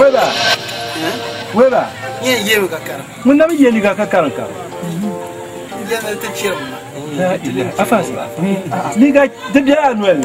weba weba Nye yewe kakara. mun na mi yeli ga ka karan ka? Ile na ta ciyar ma. la ilaha afas ni ni ga de biya anwel